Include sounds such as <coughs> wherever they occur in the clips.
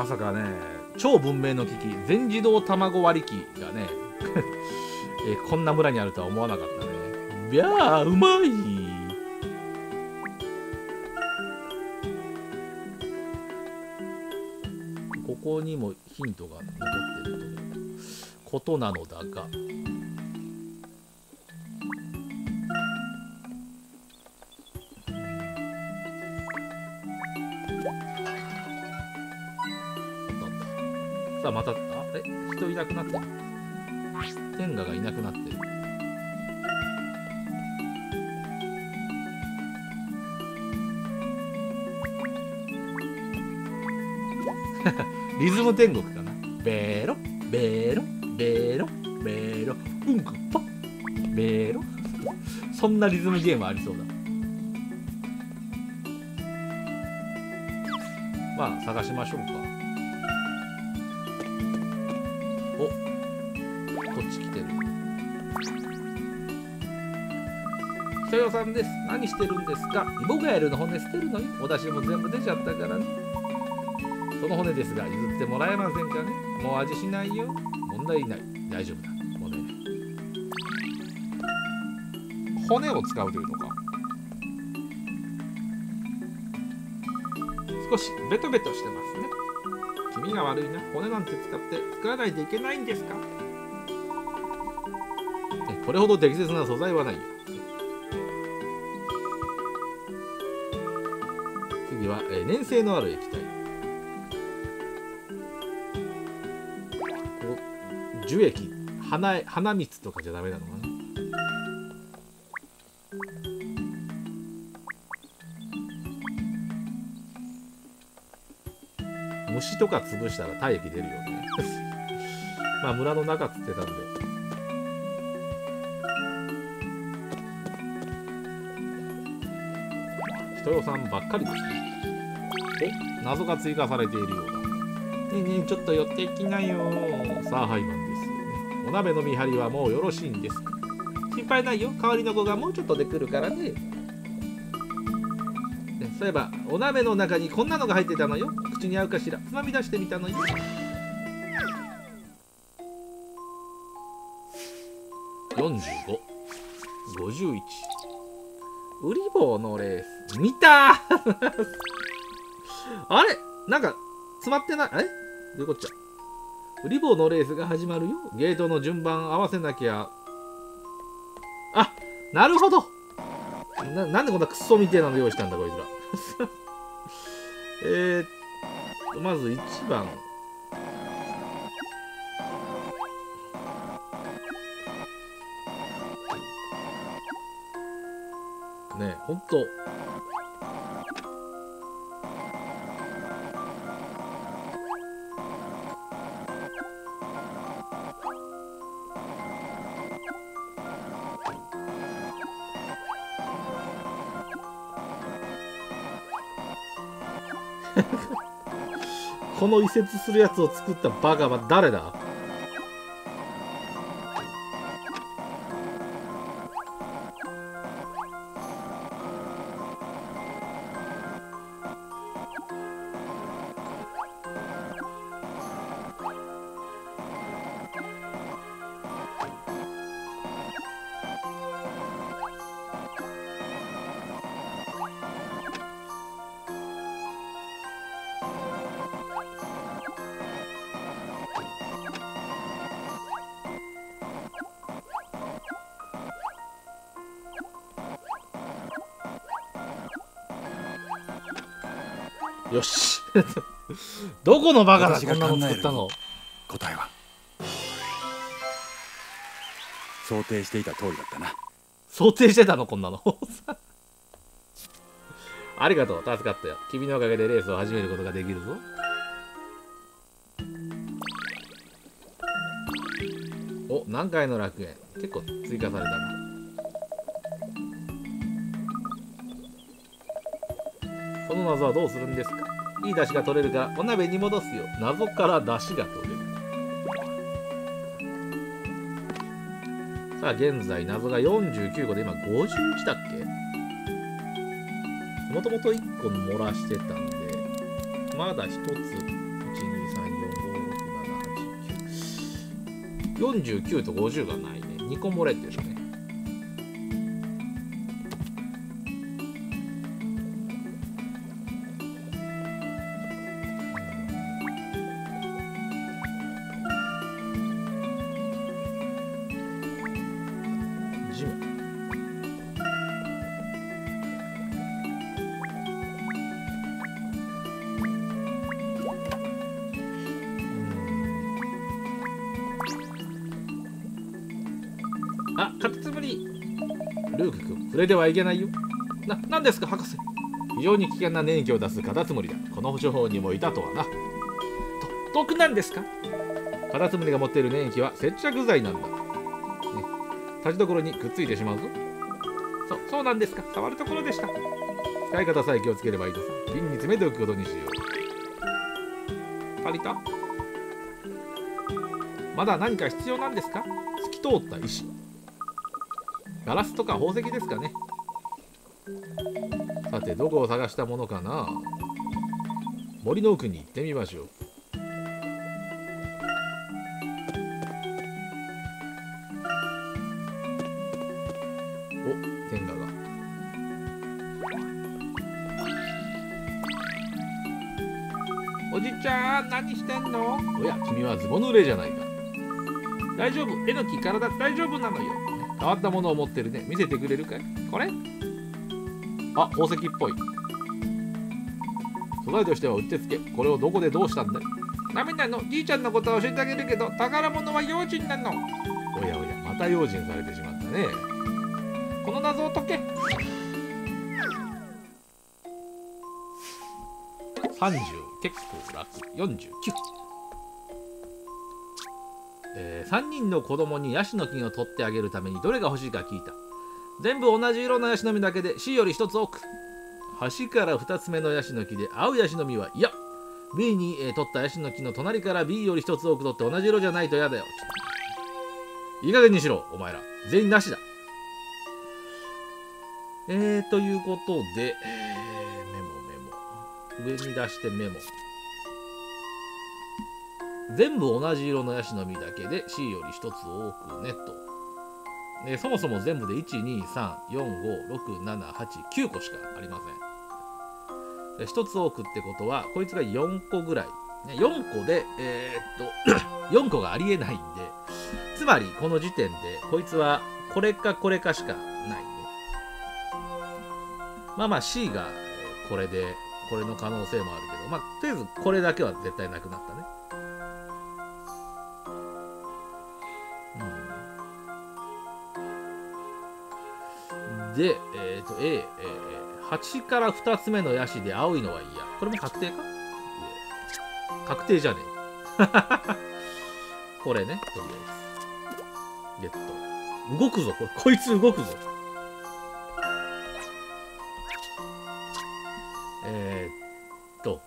まさかね超文明の危機全自動卵割り機がね <laughs> えこんな村にあるとは思わなかったね。びゃーうまい。ここにもヒントが残ってるということなのだが。なくなってる。<laughs> リズム天国かな？ベロベロベロベロ。うんくパベロ。そんなリズムゲームありそうだ。まあ探しましょうか。さんです。何してるんですか？イボガエルの骨捨てるのよお出汁も全部出ちゃったからね。その骨ですが譲ってもらえませんかね？もう味しないよ。問題ない。大丈夫だ。骨。骨を使うというのか。少しベトベトしてますね。君が悪いな。骨なんて使って作らないといけないんですか？これほど適切な素材はない。よ粘性のある液体。樹液花花蜜とかじゃダメなのかな？虫とか潰したら体液出るよね。<laughs> まあ村の中っつってたんで。人よさんばっかりですねお謎が追加されているようだ。ねえねえちょっと寄っていきなよ。さあハイマンです。よねお鍋の見張りはもうよろしいんです。か心配ないよ。代わりの子がもうちょっとで来るからね。ねそういえばお鍋の中にこんなのが入ってたのよ。口に合うかしら。つまみ出してみたのよ。4551ウリ棒のレース。見たーあれ？なんか詰まってない？えどういうこっちゃ？ウリ棒のレースが始まるよ。ゲートの順番合わせなきゃ。あなるほど。ななんでこんなクソみてえなの用意したんだこいつら。<laughs> えーとまず1番。ねほんと。この移設するやつを作ったバカは誰だ？よし。<laughs> どこのバカだこんなの作ったの？答えは。想定していた通りだったな。想定してたの？こんなの？<laughs> ありがとう。助かったよ。君のおかげでレースを始めることができるぞ。お何回の楽園？結構追加されたなこの謎はどうするんですか？いい出汁が取れるからお鍋に戻すよ。謎から出汁が取れる。さあ現在謎が49個で今51だっけ？もともと1個漏らしてたんでまだ1つ。49と50がないね。2個漏れてるね。れてはいけないよ。な、何ですか、博士非常に危険な粘液を出すカタツムリだ。この処方にもいたとはな。と、毒なんですか？カタツムリが持っている粘液は接着剤なんだ。ね、立ちどころにくっついてしまうぞ。そ、そうなんですか。触るところでした。使い方さえ気をつければいいとさ。瓶に詰めておくことにしよう。足りたまだ何か必要なんですか？透き通った石。ガラスとか宝石ですかね。さてどこを探したものかな。森の奥に行ってみましょう。お天下が。おじちゃん何してんの？おや君はズボ濡れじゃないか。大丈夫。えのき体大丈夫なのよ。変わったものを持ってるね。見せてくれるかい？これ？あ宝石っぽい。素材としてはうってつけ。これをどこでどうしたんだい？ダメなの。じいちゃんのことは教えてあげるけど宝物は用心なの。おやおやまた用心されてしまったね。この謎を解け。30結構楽。49えー、3人の子供にヤシの木を取ってあげるためにどれが欲しいか聞いた。全部同じ色のヤシの実だけで C より1つ多く。端から2つ目のヤシの木で青いヤシの実はいや B に、えー取ったヤシの木の隣から B より1つ多く取って同じ色じゃないと嫌だよ。いい加減にしろお前ら。全員なしだ。えー、ということで、えーメモメモ。上に出してメモ。全部同じ色のヤシの実だけで C より1つ多くねと。でそもそも全部で123456789個しかありません。1つ多くってことはこいつが4個ぐらい。ね、4個で、えー、っと <coughs> 4個がありえないんでつまりこの時点でこいつはこれかこれかしかないね。まあまあ C がこれでこれの可能性もあるけどまあとりあえずこれだけは絶対なくなったね。で、えっ、と、A、えー、8から2つ目のヤシで青いのはいいや。これも確定か？確定じゃねえ。<laughs> これね、とりあえず。ゲット。動くぞ、これ。こいつ動くぞ。えー、っと。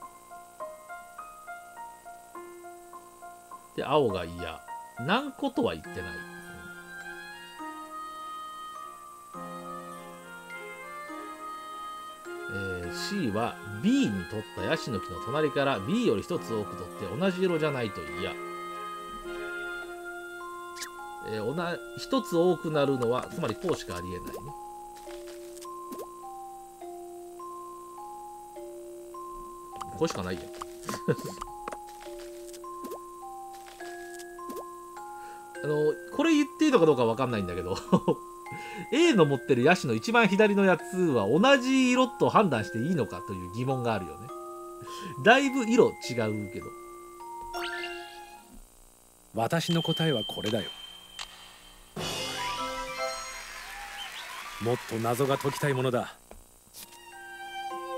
で、青が嫌。何個とは言ってない。C は B に取ったヤシの木の隣から B より一つ多く取って同じ色じゃないと嫌。えー、おな一つ多くなるのはつまりこうしかありえないね。これしかないやん。<laughs> あの、これ言っていいのかどうかわかんないんだけど A の持ってるヤシの一番左のやつは同じ色と判断していいのかという疑問があるよね。だいぶ色違うけど。私の答えはこれだよもっと謎が解きたいものだ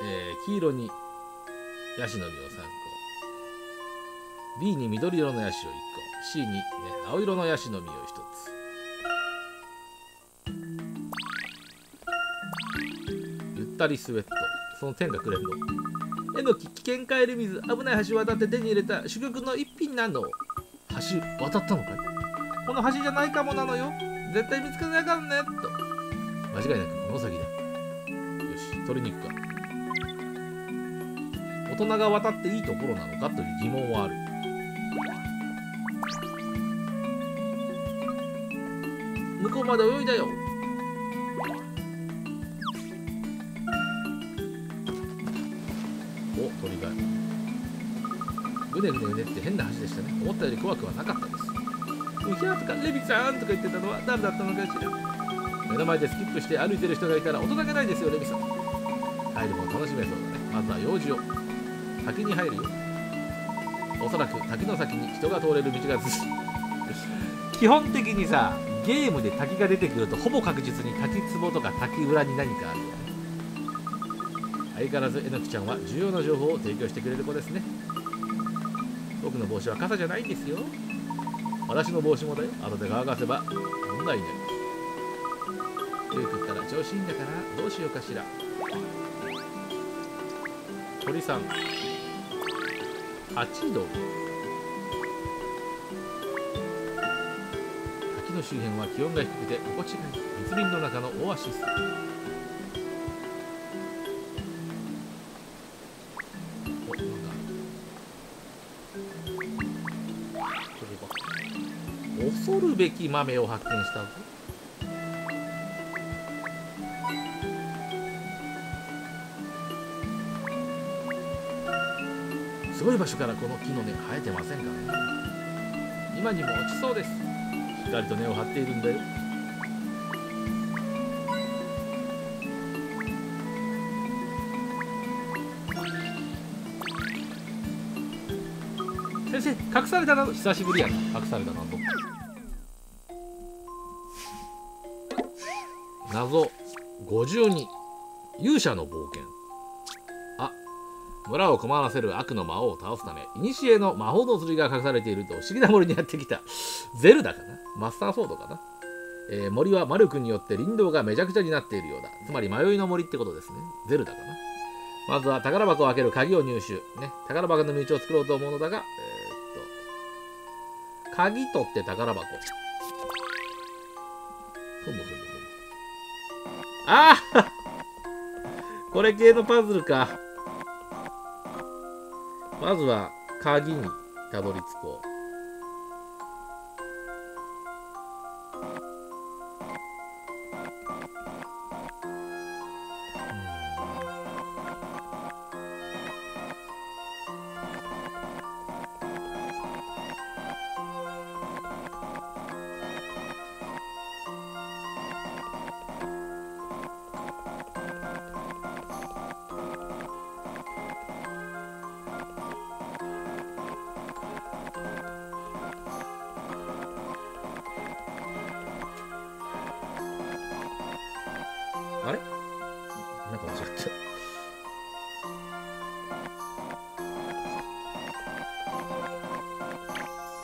えー黄色にヤシの実を3個。B に緑色のヤシを1個。C に、ね、青色のヤシの実を1つ。ったりスウェット。その点がくれるの。えのき、危険帰り水、危ない橋渡って手に入れた珠玉の一品なの。橋渡ったのかい？この橋じゃないかもなのよ。絶対見つけないかんね。と。間違いなくこの先だ。よし、取りに行くか。大人が渡っていいところなのかという疑問はある。向こうまで泳いだよぐねぐねぐねって変な橋でしたね。思ったより怖くはなかったですうひゃーとかレビさんとか言ってたのは誰だったのかしら。目の前でスキップして歩いてる人がいたら大人げないですよレビさん。入るも楽しめそうだね。まずは用事を。滝に入るよ。おそらく滝の先に人が通れる道がずし。基本的にさゲームで滝が出てくるとほぼ確実に滝壺とか滝裏に何かあるよね。相変わらずえのきちゃんは重要な情報を提供してくれる子ですね。僕の帽子は傘じゃないんですよ。私の帽子もだよ。後で乾かせば問題ないゆうくったら調子いいんだからどうしようかしら。鳥さん。8度。滝の周辺は気温が低くて心地がいい。密林の中のオアシス。べき豆を発見したぞ。すごい場所からこの木の根生えてませんかね。今にも落ちそうです。しっかりと根を張っているんだよ。先生隠されたな久しぶりやな。隠された謎謎。52勇者の冒険。あ。村を困らせる悪の魔王を倒すため古の魔法の剣が隠されていると不思議な森にやってきた。ゼルダかな？マスターソードかな、えー森はマルクによって林道がめちゃくちゃになっているようだ。つまり迷いの森ってことですね。ゼルダかな？まずは宝箱を開ける鍵を入手。ね。宝箱の道を作ろうと思うのだがえーっと鍵取って宝箱。ふむふむああ <laughs> これ系のパズルかまずは鍵にたどり着こう。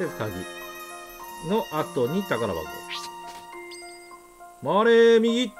で、鍵の後に宝箱。回れ右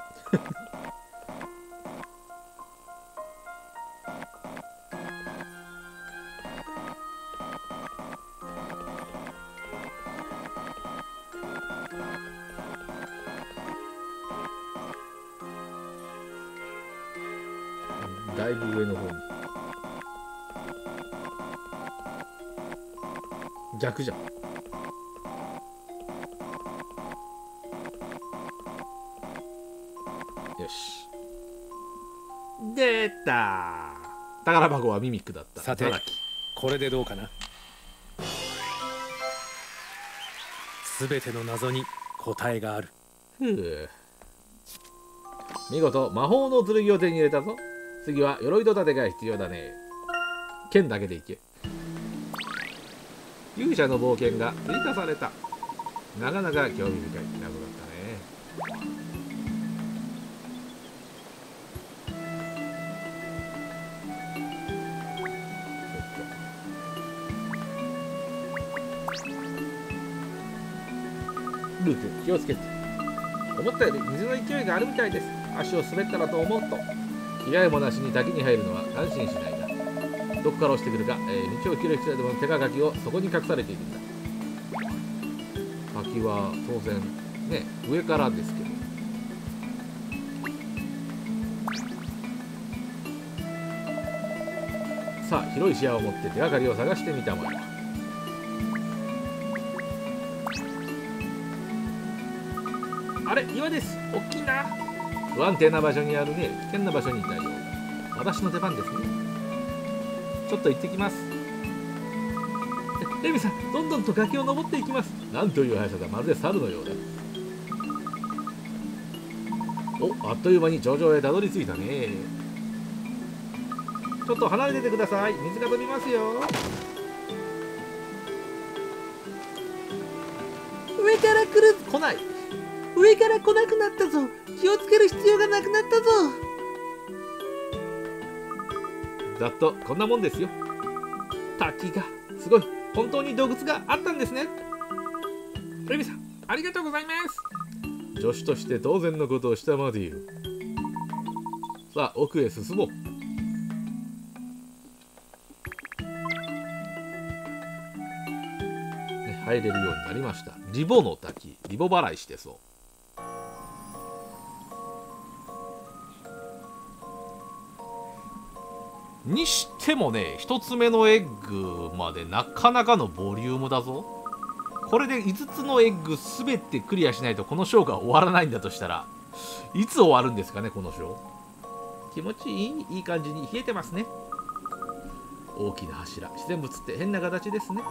出た。宝箱はミミックだった。さてこれでどうかな？全ての謎に答えがある。ふう。見事魔法の剣を手に入れたぞ。次は鎧と盾が必要だね。剣だけでいけ。勇者の冒険が追加された。なかなか興味深いルーク気をつけて。思ったより水の勢いがあるみたいです。足を滑ったらと思うと。着替えもなしに滝に入るのは安心しないな。どこから落ちてくるか、えー道を切る人でも手がかきをそこに隠されているんだ。滝は当然ね上からですけど。さあ広い視野を持って手がかりを探してみたまえ。れ岩です。大きいな。不安定な場所にあるね。危険な場所にいたよ。私の出番ですね。ちょっと行ってきます。レミさんどんどんと崖を登っていきます。なんという速さだ。まるで猿のようだ。おあっという間に頂上へたどり着いたね。ちょっと離れててください。水が飛びますよ。上から来る。来ない上から来なくなったぞ。気をつける必要がなくなったぞ。ざっとこんなもんですよ。滝がすごい本当に洞窟があったんですね。レミさんありがとうございます。助手として当然のことをしたまで言う。さあ奥へ進もう。ね入れるようになりました。リボの滝リボ払いしてそうにしてもね1つ目のエッグまでなかなかのボリュームだぞ。これで5つのエッグ全てクリアしないとこのショーが終わらないんだとしたらいつ終わるんですかねこのショー？気持ちいい？いい感じに冷えてますね。大きな柱自然物って変な形ですね。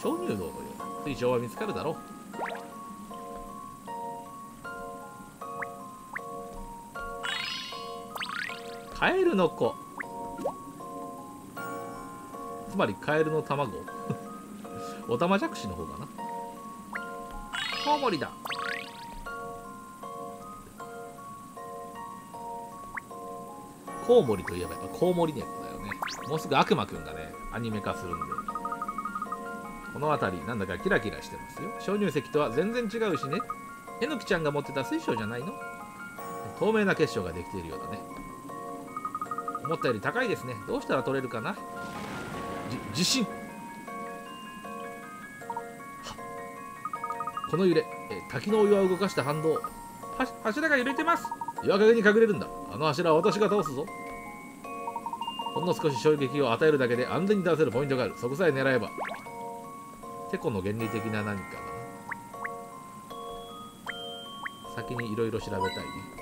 鍾乳洞のような水晶は見つかるだろう。カエルの子。つまりカエルの卵？おたまじゃくしの方かな？コウモリだ。コウモリといえばやっぱコウモリ猫だよね。もうすぐ悪魔くんがねアニメ化するんで。この辺りなんだかキラキラしてますよ。鍾乳石とは全然違うしね。えのきちゃんが持ってた水晶じゃないの？透明な結晶ができているようだね。思ったより高いですね。どうしたら取れるかな？じ地震この揺れえ滝のお湯を動かした反動。は柱が揺れてます。岩陰に隠れるんだ。あの柱は私が倒すぞ。ほんの少し衝撃を与えるだけで安全に出せるポイントがある。そこさえ狙えば。テコの原理的な何かだな？先にいろいろ調べたいね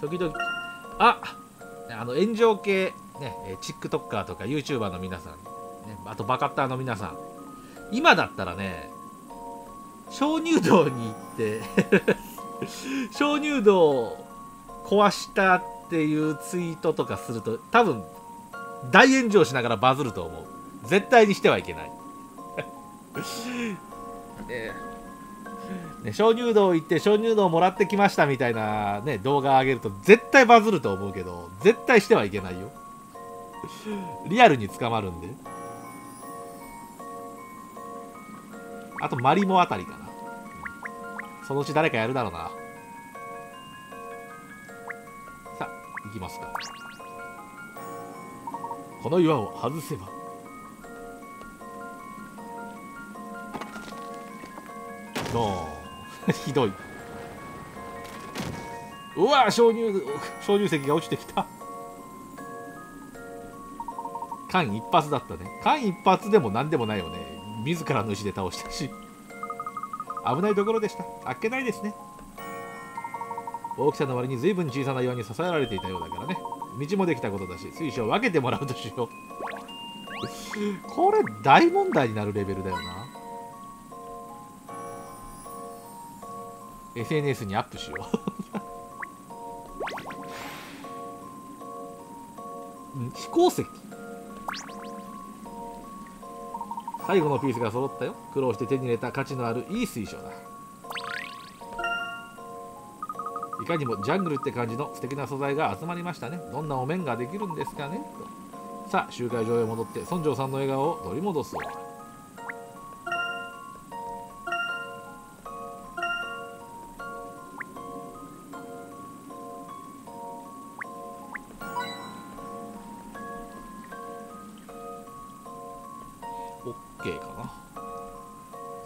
時々ああの炎上系ねえー TikToker とか YouTuber の皆さん、ね、あとバカッターの皆さん。今だったらね鍾乳洞に行って <laughs> 鍾乳洞を壊したっていうツイートとかすると多分大炎上しながらバズると思う。絶対にしてはいけない。ね <laughs> ね鍾乳洞行って鍾乳洞もらってきましたみたいなね動画上げると絶対バズると思うけど絶対してはいけないよ。リアルに捕まるんで。あとマリモあたりかな。そのうち誰かやるだろうな。さあ行きますか。この岩を外せば。の。<laughs> ひどい。うわ鍾乳鍾乳石が落ちてきた。間一髪だったね。間一髪でも何でもないよね。自らの石で倒したし。危ないところでした。あっけないですね。大きさの割に随分小さな岩に支えられていたようだからね。道もできたことだし水晶分けてもらうとしよう。これ大問題になるレベルだよな。SNS にアップしよう。<laughs> ん飛行石。最後のピースが揃ったよ。苦労して手に入れた価値のあるいい水晶だ。いかにもジャングルって感じの素敵な素材が集まりましたね。どんなお面ができるんですかね。と。さあ集会場へ戻って村長さんの笑顔を取り戻そう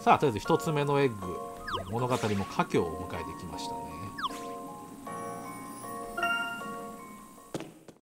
さあとりあえず1つ目のエッグ物語も佳境を迎えてきました